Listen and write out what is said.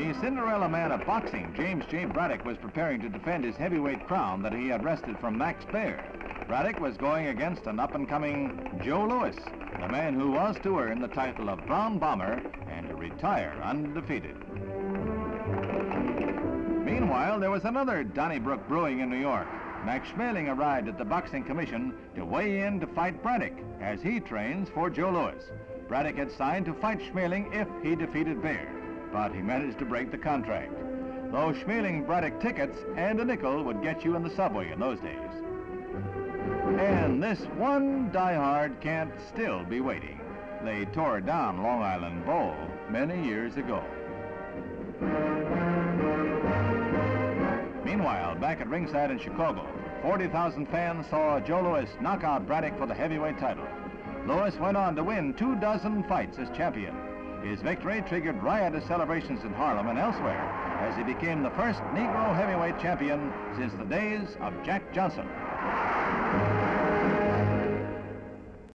The Cinderella man of boxing, James J. Braddock, was preparing to defend his heavyweight crown that he had wrested from Max Baer. Braddock was going against an up-and-coming Joe Louis, the man who was to earn the title of Brown Bomber and to retire undefeated. Meanwhile, there was another Donnybrook brewing in New York. Max Schmeling arrived at the Boxing Commission to weigh in to fight Braddock as he trains for Joe Louis. Braddock had signed to fight Schmeling if he defeated Baer, but he managed to break the contract. Though Schmeling Braddock tickets and a nickel would get you in the subway in those days. And this one diehard can't still be waiting. They tore down Long Island Bowl many years ago. Meanwhile, back at ringside in Chicago, 40,000 fans saw Joe Louis knock out Braddock for the heavyweight title. Louis went on to win two dozen fights as champion. His victory triggered riotous celebrations in Harlem and elsewhere as he became the first Negro heavyweight champion since the days of Jack Johnson.